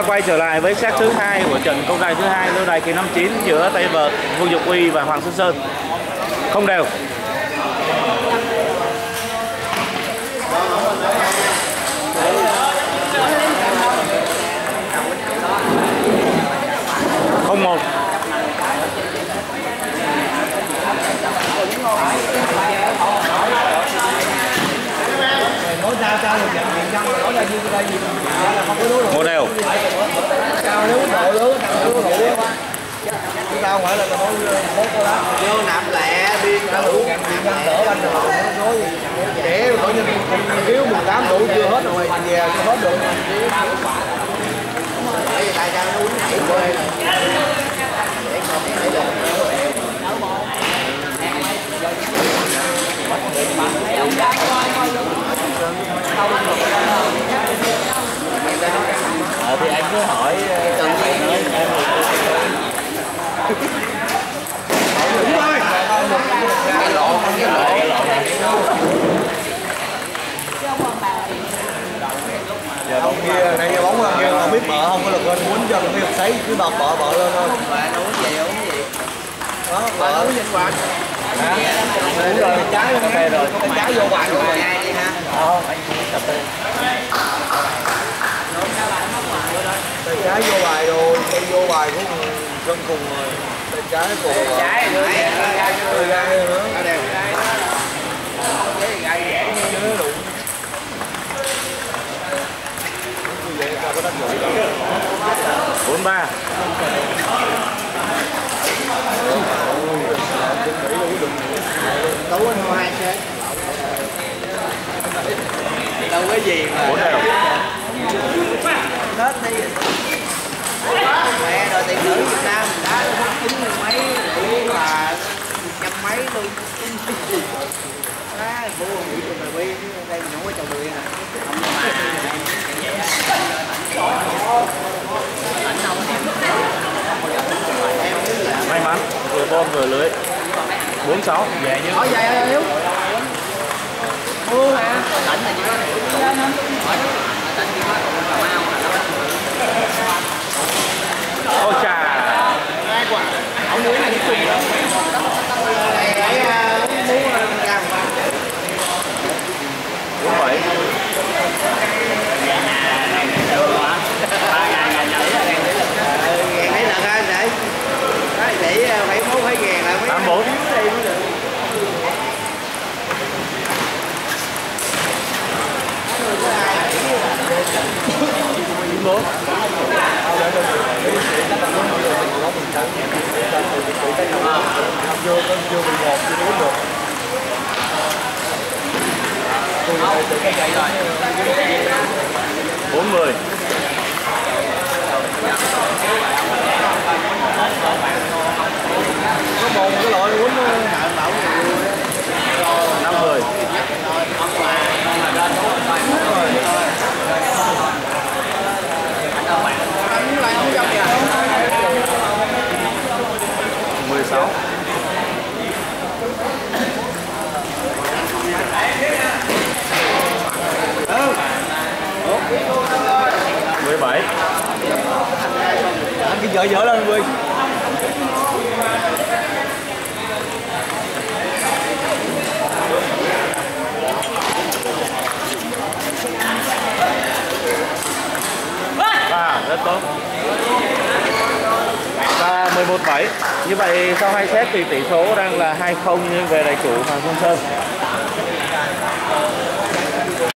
ta quay trở lại với set thứ hai của trận công đài thứ hai lâu đài kỳ 59 giữa tay vợt Ngô Dục Uy và Hoàng Xuân Sơn. Không đều. Không một. một đều quê rồi để không để được Ờ, thì anh cứ hỏi tự nhiên cái lỗ cái lỗ giờ ông kia này cái bóng kia không biết mở không có lực lên muốn sấy cứ bật bợ bợ lên thôi. Nó uống gì uống gì? Đó bợ uống sinh hoạt đúng rồi trái về rồi. Trái vô bài rồi. Hai đi ha? Tay trái vô bài rồi. Tay vô bài của dân cùng rồi. Tay trái của trái rồi người gai nữa. Nó đều gai đó cái gai rẻ chứ nó đụng như vậy ta có đánh lưỡi đâu 43. tú anh mua hai xe đâu có gì mà Bốn đều. hết đi mẹ rồi tiền nữ Việt Nam đã chín mươi mấy rưỡi là trăm mấy luôn á bố nghĩ cho mày bi đây mình không có chầu bưởi nè lưới. 46. Nhẹ như hỏi vậy ơi yếu mua mà tỉnh là chỉ có tỉnh chỉ có bốn mươi có một cái loại uống dở dở lên quy và rất tốt. Và 11 7 như vậy sau hai set thì tỷ số đang là 2-0 nhưng về đại chủ Hoàng Xuân Sơn